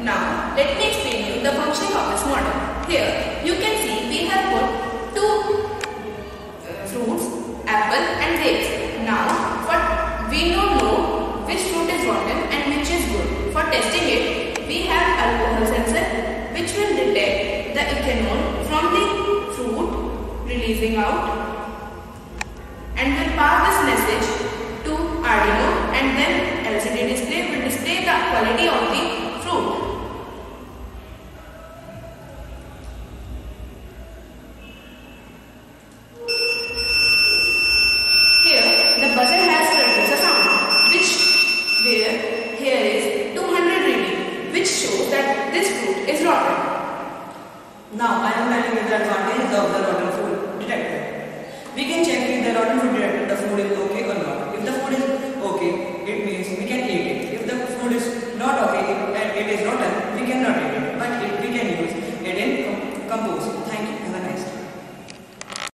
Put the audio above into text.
Now, let me explain you the functioning of this model. Here, you can see we have put two uh, fruits, apple and grapes. Now, for we don't know which fruit is rotten and which is good. For testing it, we have alcohol sensor which will detect the ethanol from the fruit releasing out and will pass this Now I am telling you the advantages of the